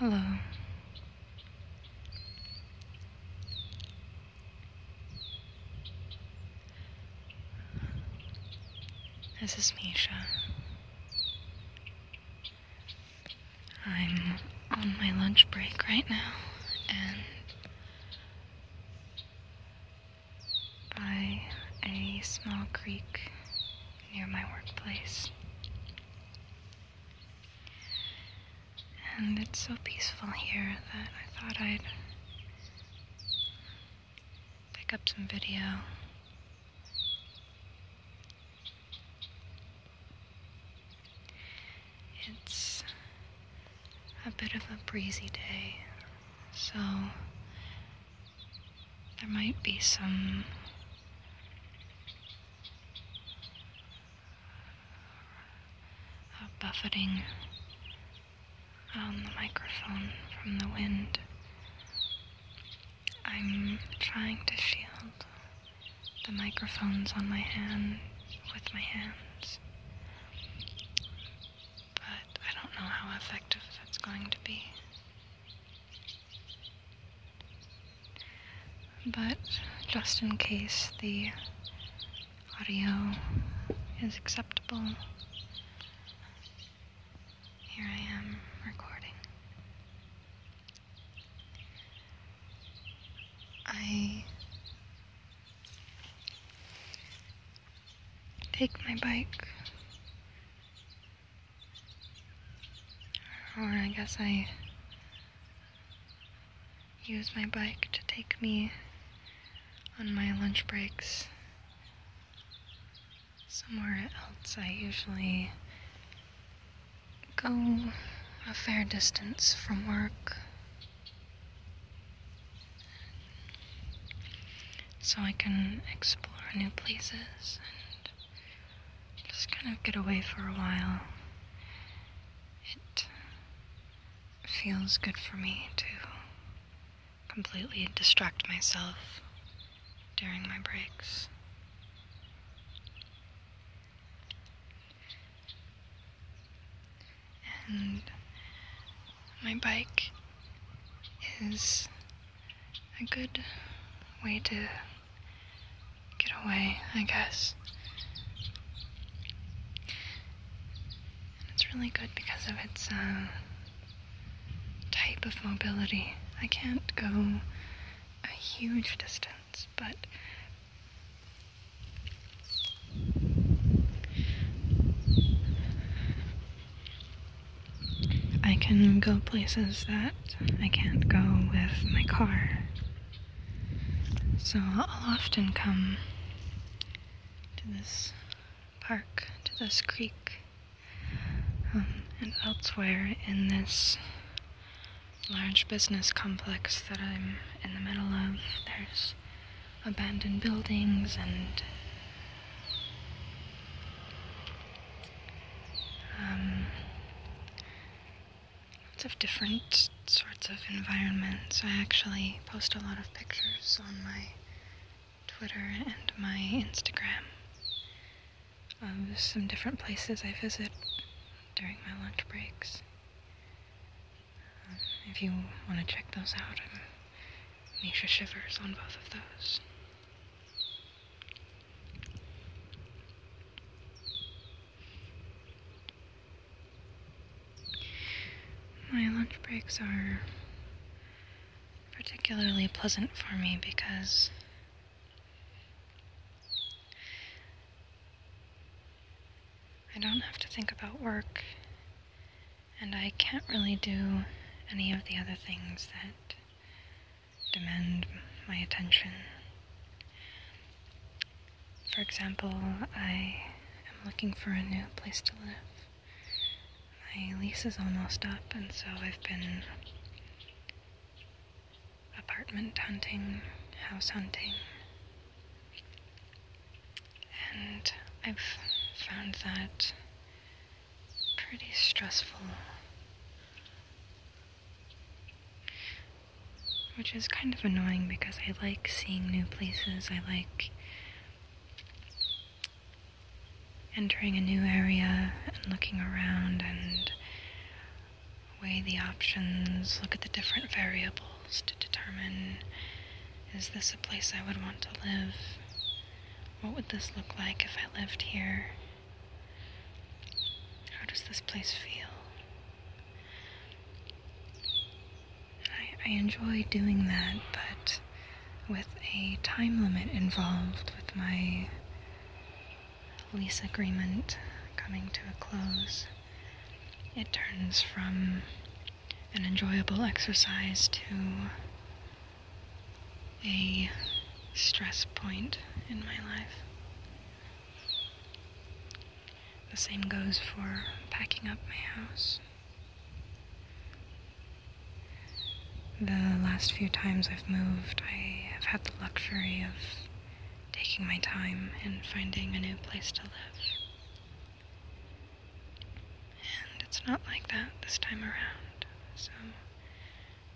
Hello. This is Misha. I'm on my lunch break right now and by a small creek near my workplace. And it's so peaceful here that I thought I'd pick up some video. It's a bit of a breezy day, so there might be some uh, buffeting on the microphone from the wind. I'm trying to shield the microphones on my hand with my hands, but I don't know how effective that's going to be. But just in case the audio is acceptable, here I am recording. I take my bike, or I guess I use my bike to take me on my lunch breaks somewhere else. I usually go a fair distance from work so I can explore new places and just kind of get away for a while. It feels good for me to completely distract myself during my breaks. And my bike is a good way to get away, I guess. And it's really good because of its uh, of mobility. I can't go a huge distance, but I can go places that I can't go with my car. So I'll often come to this park, to this creek, um, and elsewhere in this large business complex that I'm in the middle of. There's abandoned buildings and um, lots of different sorts of environments. I actually post a lot of pictures on my Twitter and my Instagram of some different places I visit during my lunch breaks. If you want to check those out, I'm Misha Shivers on both of those. My lunch breaks are particularly pleasant for me because I don't have to think about work and I can't really do any of the other things that demand my attention. For example, I am looking for a new place to live. My lease is almost up, and so I've been apartment hunting, house hunting, and I've found that pretty stressful. Which is kind of annoying because I like seeing new places. I like entering a new area and looking around and weigh the options, look at the different variables to determine is this a place I would want to live? What would this look like if I lived here? How does this place feel? I, enjoy doing that, but with a time limit involved with my lease agreement coming to a close, it turns from an enjoyable exercise to a stress point in my life. The same goes for packing up my house. The last few times I've moved, I have had the luxury of taking my time and finding a new place to live. And it's not like that this time around. So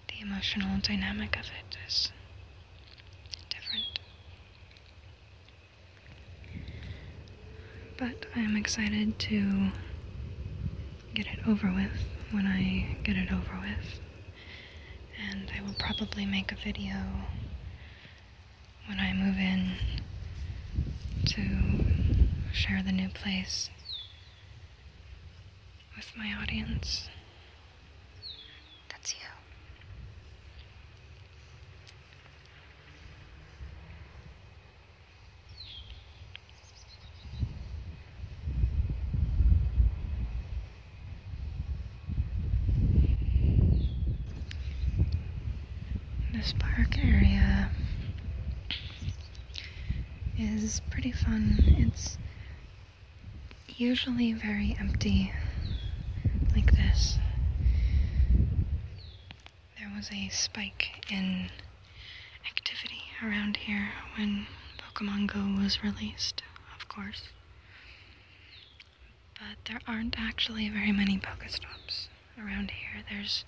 the emotional dynamic of it is different. But I'm excited to get it over with when I get it over with and I will probably make a video when I move in to share the new place with my audience. That's you. This park area is pretty fun. It's usually very empty, like this. There was a spike in activity around here when Pokemon Go was released, of course. But there aren't actually very many Pokestops around here. There's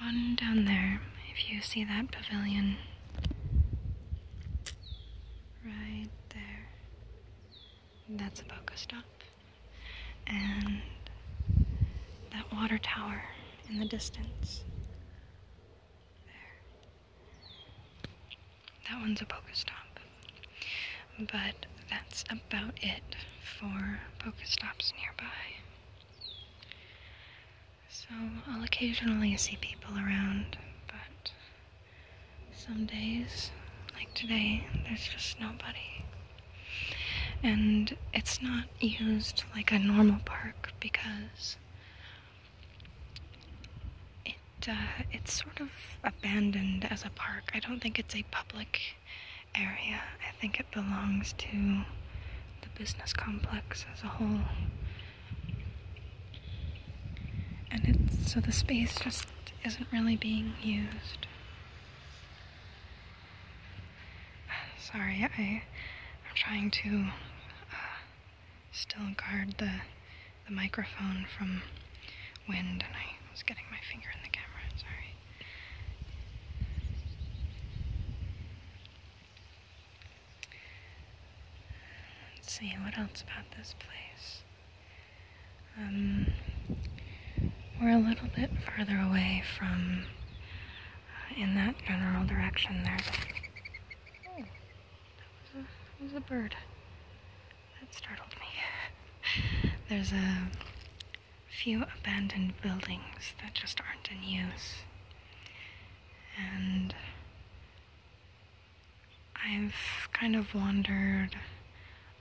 one down there, if you see that pavilion. Right there. That's a stop And that water tower in the distance. There. That one's a Pokestop. But that's about it for Pokestops nearby. So I'll occasionally see people around, some days, like today, there's just nobody. And it's not used like a normal park because it uh, it's sort of abandoned as a park. I don't think it's a public area. I think it belongs to the business complex as a whole. And it's so the space just isn't really being used. Sorry, I I'm trying to uh, still guard the the microphone from wind, and I was getting my finger in the camera. Sorry. Let's see what else about this place. Um, we're a little bit further away from uh, in that general direction. Oh, a, a bird. That startled me. There's a few abandoned buildings that just aren't in use. And I've kind of wandered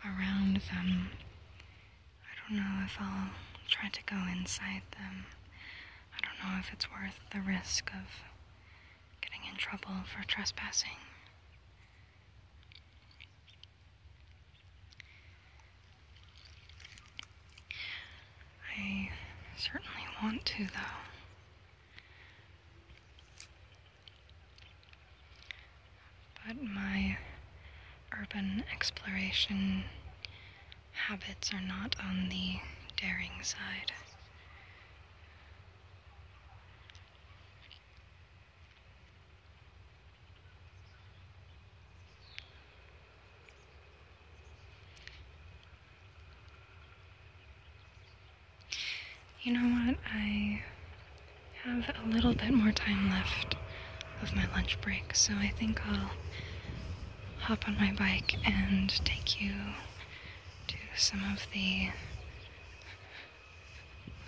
around them. I don't know if I'll try to go inside them. I don't know if it's worth the risk of getting in trouble for trespassing. I certainly want to, though. But my urban exploration habits are not on the daring side. You know what? I have a little bit more time left of my lunch break, so I think I'll hop on my bike and take you to some of the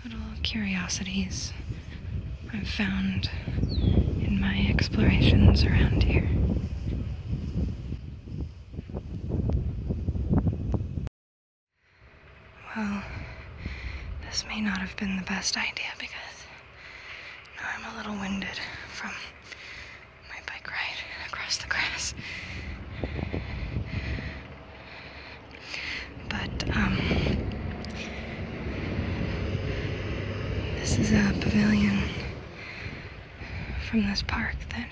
little curiosities I've found in my explorations around here. Well, this may not have been the best idea because now I'm a little winded from my bike ride across the grass. But, um, this is a pavilion from this park that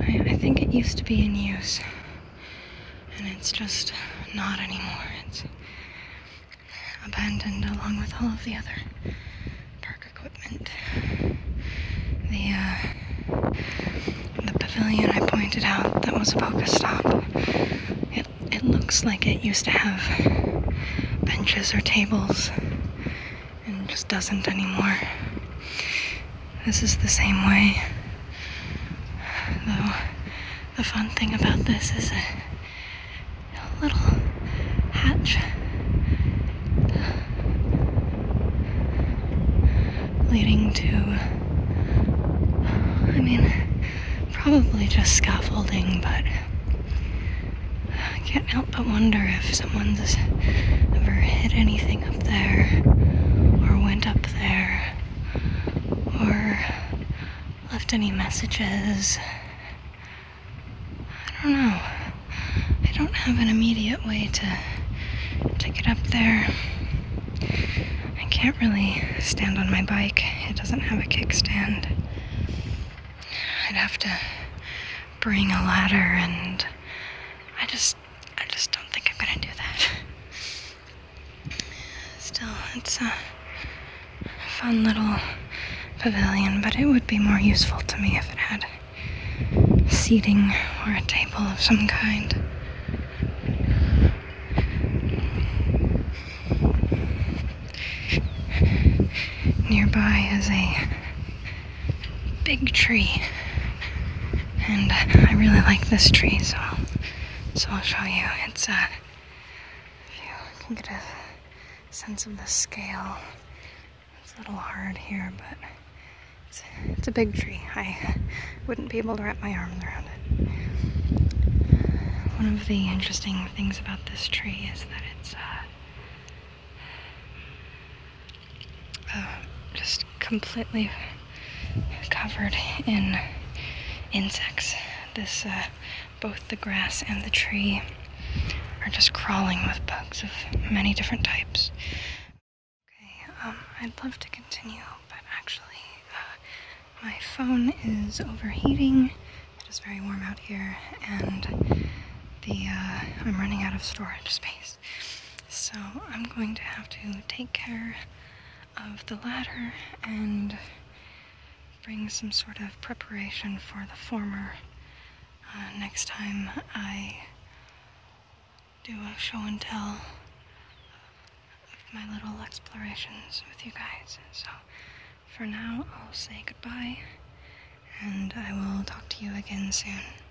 I, I think it used to be in use. And it's just not anymore. It's abandoned along with all of the other park equipment. The uh, the pavilion I pointed out that was a Pokestop. It it looks like it used to have benches or tables, and just doesn't anymore. This is the same way. Though the fun thing about this is a, a little hatch leading to, I mean, probably just scaffolding, but I can't help but wonder if someone's ever hid anything up there, or went up there, or left any messages. I don't know. I don't have an immediate way to to get up there. I can't really stand on my bike. It doesn't have a kickstand. I'd have to bring a ladder and I just I just don't think I'm gonna do that. Still, it's a fun little pavilion, but it would be more useful to me if it had seating or a table of some kind. Nearby is a big tree, and I really like this tree, so so I'll show you. It's uh, if you can get a sense of the scale, it's a little hard here, but it's it's a big tree. I wouldn't be able to wrap my arms around it. One of the interesting things about this tree is that it's uh, uh, just completely covered in insects. This, uh, both the grass and the tree are just crawling with bugs of many different types. Okay, um, I'd love to continue, but actually, uh, my phone is overheating. It is very warm out here, and the uh, I'm running out of storage space. So I'm going to have to take care of the latter and bring some sort of preparation for the former uh, next time I do a show and tell of my little explorations with you guys. So for now, I'll say goodbye and I will talk to you again soon.